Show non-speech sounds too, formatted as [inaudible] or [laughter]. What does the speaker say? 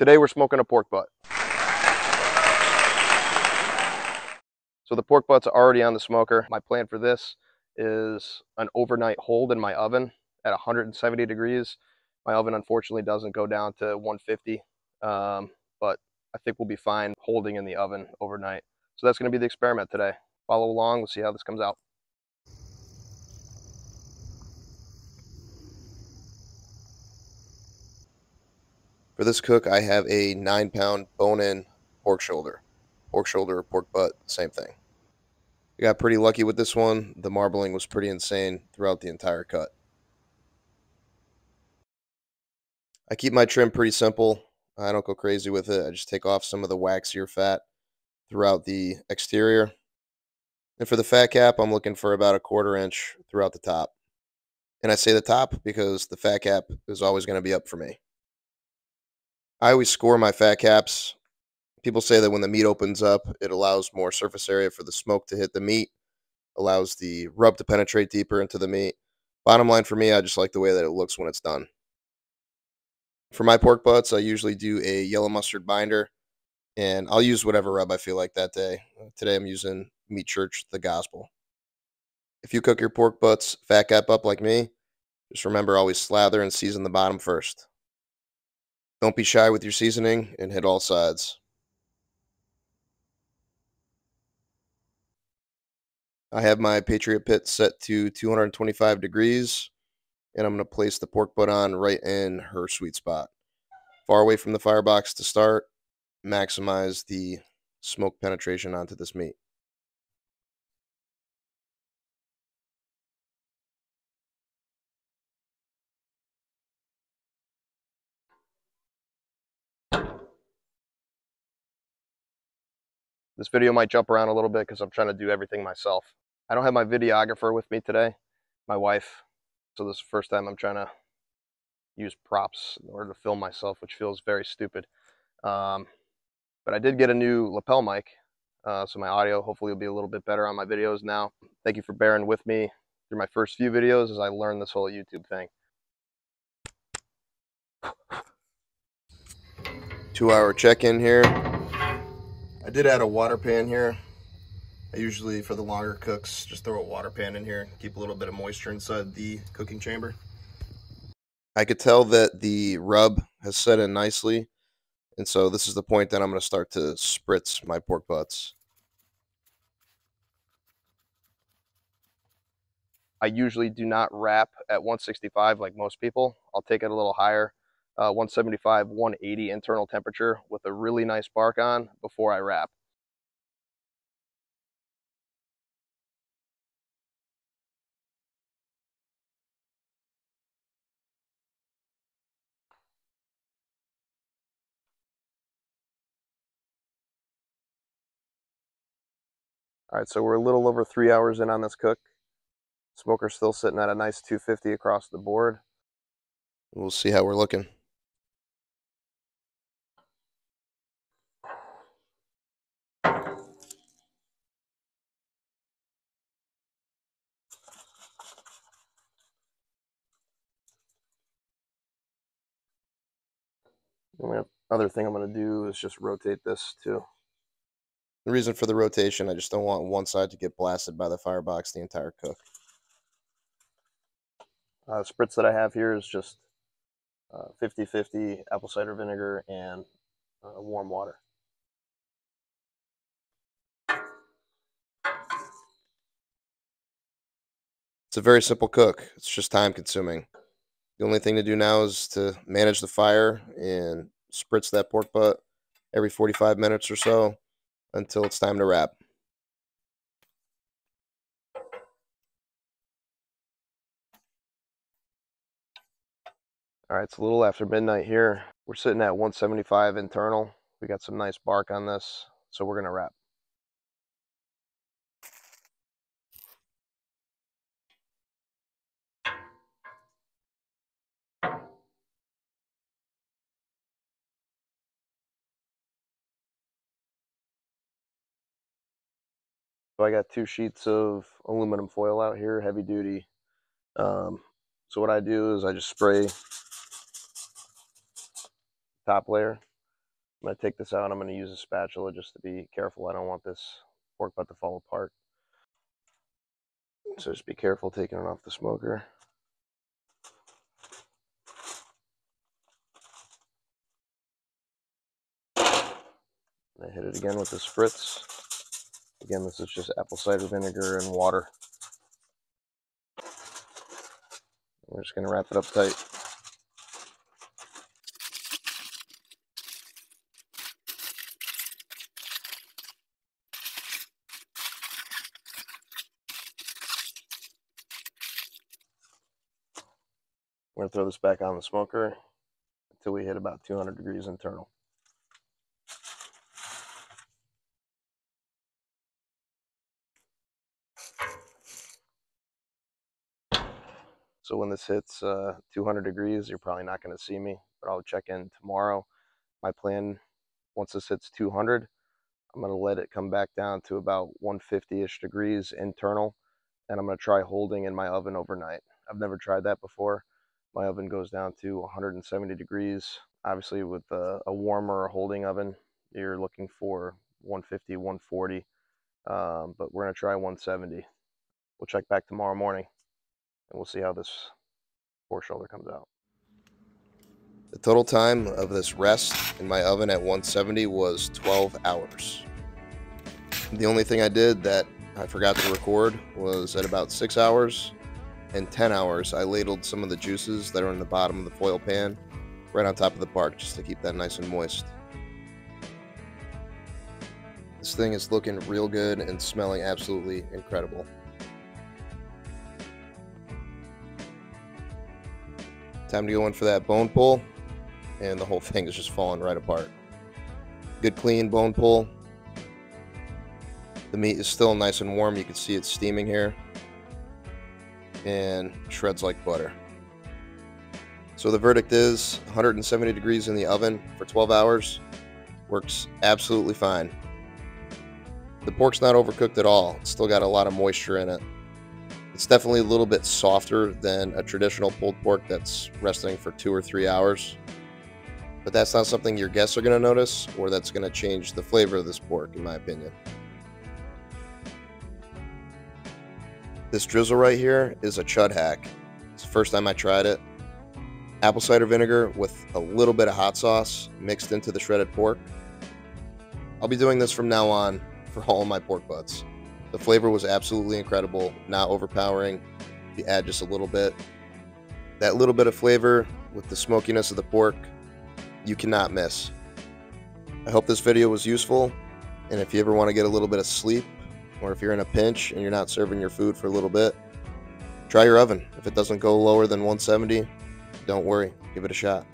Today we're smoking a pork butt. So the pork butt's already on the smoker. My plan for this is an overnight hold in my oven at 170 degrees. My oven unfortunately doesn't go down to 150, um, but I think we'll be fine holding in the oven overnight. So that's going to be the experiment today. Follow along, we'll see how this comes out. For this cook, I have a nine pound bone in pork shoulder. Pork shoulder, pork butt, same thing. I got pretty lucky with this one. The marbling was pretty insane throughout the entire cut. I keep my trim pretty simple. I don't go crazy with it. I just take off some of the waxier fat throughout the exterior. And for the fat cap, I'm looking for about a quarter inch throughout the top. And I say the top because the fat cap is always going to be up for me. I always score my fat caps. People say that when the meat opens up, it allows more surface area for the smoke to hit the meat, allows the rub to penetrate deeper into the meat. Bottom line for me, I just like the way that it looks when it's done. For my pork butts, I usually do a yellow mustard binder, and I'll use whatever rub I feel like that day. Today I'm using Meat Church The Gospel. If you cook your pork butts fat cap up like me, just remember always slather and season the bottom first. Don't be shy with your seasoning and hit all sides. I have my Patriot Pit set to 225 degrees, and I'm going to place the pork butt on right in her sweet spot. Far away from the firebox to start, maximize the smoke penetration onto this meat. This video might jump around a little bit because I'm trying to do everything myself. I don't have my videographer with me today, my wife. So this is the first time I'm trying to use props in order to film myself, which feels very stupid. Um, but I did get a new lapel mic, uh, so my audio hopefully will be a little bit better on my videos now. Thank you for bearing with me through my first few videos as I learned this whole YouTube thing. Two hour check-in here. I did add a water pan here. I usually, for the longer cooks, just throw a water pan in here, keep a little bit of moisture inside the cooking chamber. I could tell that the rub has set in nicely, and so this is the point that I'm going to start to spritz my pork butts. I usually do not wrap at 165 like most people. I'll take it a little higher uh, 175, 180 internal temperature with a really nice bark on before I wrap. All right, so we're a little over three hours in on this cook. Smoker's still sitting at a nice 250 across the board. We'll see how we're looking. The other thing I'm going to do is just rotate this too. The reason for the rotation, I just don't want one side to get blasted by the firebox the entire cook. Uh, spritz that I have here is just 50-50 uh, apple cider vinegar and uh, warm water. It's a very simple cook. It's just time consuming. The only thing to do now is to manage the fire and spritz that pork butt every 45 minutes or so until it's time to wrap. All right, it's a little after midnight here. We're sitting at 175 internal. We got some nice bark on this, so we're gonna wrap. So I got two sheets of aluminum foil out here, heavy duty. Um, so what I do is I just spray top layer I'm going to take this out. I'm going to use a spatula just to be careful. I don't want this pork butt to fall apart. So just be careful taking it off the smoker. And I hit it again with the spritz. Again, this is just apple cider vinegar and water. We're just going to wrap it up tight. We're going to throw this back on the smoker until we hit about 200 degrees internal. So when this hits uh, 200 degrees, you're probably not going to see me, but I'll check in tomorrow. My plan, once this hits 200, I'm going to let it come back down to about 150-ish degrees internal, and I'm going to try holding in my oven overnight. I've never tried that before. My oven goes down to 170 degrees. Obviously, with a, a warmer holding oven, you're looking for 150, 140, um, but we're going to try 170. We'll check back tomorrow morning and we'll see how this pork shoulder comes out. The total time of this rest in my oven at 170 was 12 hours. The only thing I did that I forgot to record was at about 6 hours and 10 hours I ladled some of the juices that are in the bottom of the foil pan right on top of the bark just to keep that nice and moist. This thing is looking real good and smelling absolutely incredible. Time to go in for that bone pull, and the whole [laughs] thing is just falling right apart. Good clean bone pull. The meat is still nice and warm. You can see it's steaming here. And shreds like butter. So the verdict is 170 degrees in the oven for 12 hours. Works absolutely fine. The pork's not overcooked at all. It's still got a lot of moisture in it. It's definitely a little bit softer than a traditional pulled pork that's resting for two or three hours. But that's not something your guests are going to notice or that's going to change the flavor of this pork, in my opinion. This drizzle right here is a chud hack. It's the first time I tried it. Apple cider vinegar with a little bit of hot sauce mixed into the shredded pork. I'll be doing this from now on for all my pork butts. The flavor was absolutely incredible, not overpowering. You add just a little bit. That little bit of flavor with the smokiness of the pork, you cannot miss. I hope this video was useful, and if you ever want to get a little bit of sleep, or if you're in a pinch and you're not serving your food for a little bit, try your oven. If it doesn't go lower than 170, don't worry, give it a shot.